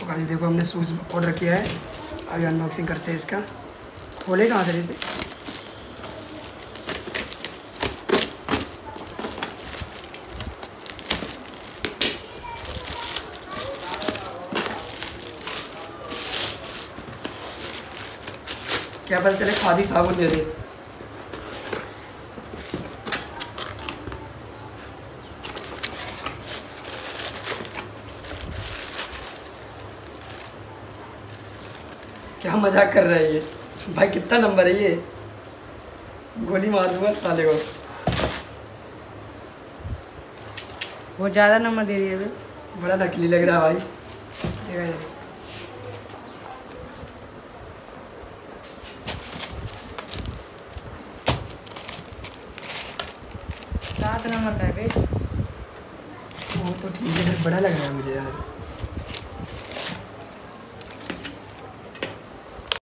तो गाइस, देखो हमने शूज़ ऑर्डर किया है। अभी अनबॉक्सिंग करते हैं इसका। खोले कहाँ से। इसे क्या पता चले खादी साबुन दे दे। क्या मज़ाक कर रहा है ये? भाई कितना नंबर है ये? गोली मार दूँगा साले को वो ज़्यादा नंबर दे दिए अभी। बड़ा नकली लग रहा है भाई। सात नंबर का है वो तो ठीक है बड़ा लग रहा है मुझे यार।